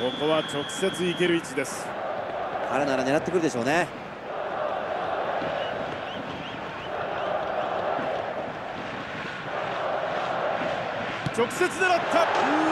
ここは直接行ける位置です。彼なら狙ってくるでしょうね。直接狙ったた。